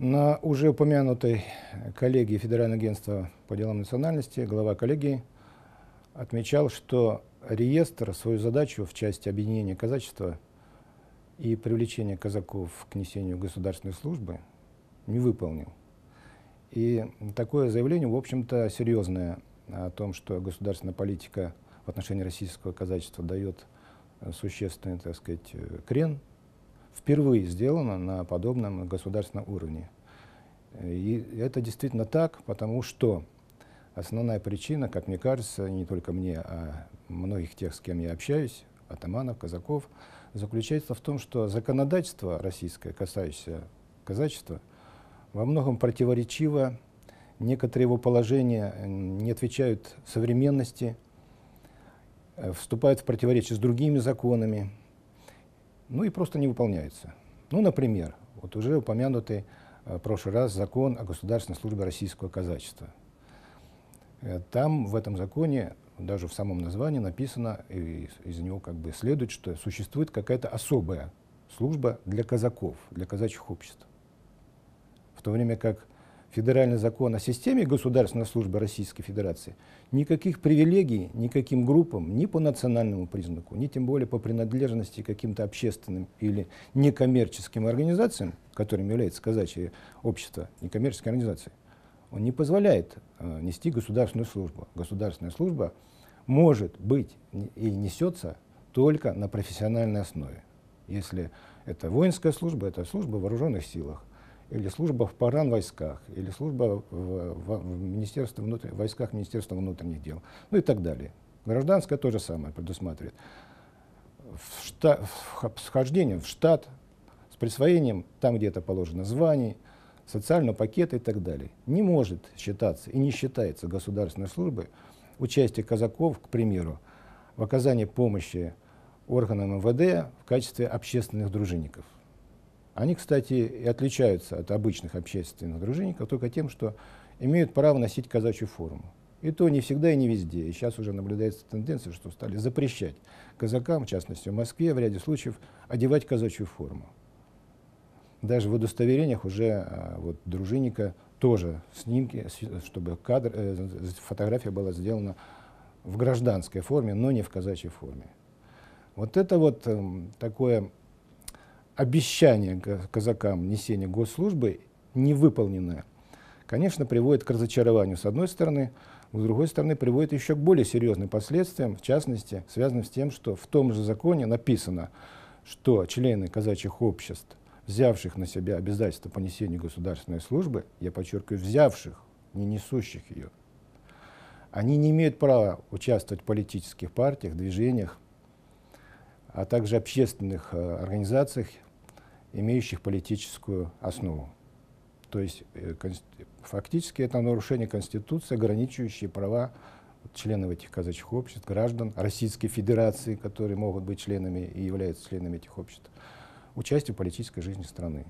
На уже упомянутой коллегии Федерального агентства по делам национальности глава коллегии отмечал, что реестр свою задачу в части объединения казачества и привлечения казаков к несению государственной службы не выполнил. И такое заявление, в общем-то, серьезное о том, что государственная политика в отношении российского казачества дает существенный, так сказать, крен, впервые сделано на подобном государственном уровне. И это действительно так, потому что основная причина, как мне кажется, не только мне, а многих тех, с кем я общаюсь, атаманов, казаков, заключается в том, что законодательство российское, касающееся казачества, во многом противоречиво, некоторые его положения не отвечают современности, э, вступают в противоречие с другими законами, ну и просто не выполняются. Ну, например, вот уже упомянутый э, в прошлый раз закон о государственной службе российского казачества. Э, там, в этом законе, даже в самом названии написано, и из него как бы следует, что существует какая-то особая служба для казаков, для казачьих обществ в то время как федеральный закон о системе государственной службы Российской Федерации никаких привилегий никаким группам ни по национальному признаку, ни тем более по принадлежности каким-то общественным или некоммерческим организациям, которыми является казачье общество, некоммерческая организация, он не позволяет э, нести государственную службу. Государственная служба может быть и несется только на профессиональной основе. Если это воинская служба, это служба в вооруженных силах или служба в войсках, или служба в, в, в Министерстве внутренних, войсках Министерства внутренних дел, ну и так далее. Гражданская то же самое предусматривает. В шта, вхождение в штат с присвоением там, где это положено, званий, социального пакета и так далее. Не может считаться и не считается государственной службой участие казаков, к примеру, в оказании помощи органам МВД в качестве общественных дружинников. Они, кстати, и отличаются от обычных общественных дружинников только тем, что имеют право носить казачью форму. И то не всегда и не везде. И сейчас уже наблюдается тенденция, что стали запрещать казакам, в частности в Москве, в ряде случаев, одевать казачью форму. Даже в удостоверениях уже а, вот, дружинника тоже снимки, чтобы кадр, э, фотография была сделана в гражданской форме, но не в казачьей форме. Вот это вот э, такое обещание казакам несения госслужбы невыполненное, конечно, приводит к разочарованию с одной стороны, с другой стороны, приводит еще к более серьезным последствиям, в частности, связанным с тем, что в том же законе написано, что члены казачьих обществ, взявших на себя обязательство по несению государственной службы, я подчеркиваю, взявших, не несущих ее, они не имеют права участвовать в политических партиях, движениях, а также общественных э, организациях, имеющих политическую основу. То есть э, фактически это нарушение Конституции, ограничивающее права членов этих казачьих обществ, граждан Российской Федерации, которые могут быть членами и являются членами этих обществ, участие в политической жизни страны.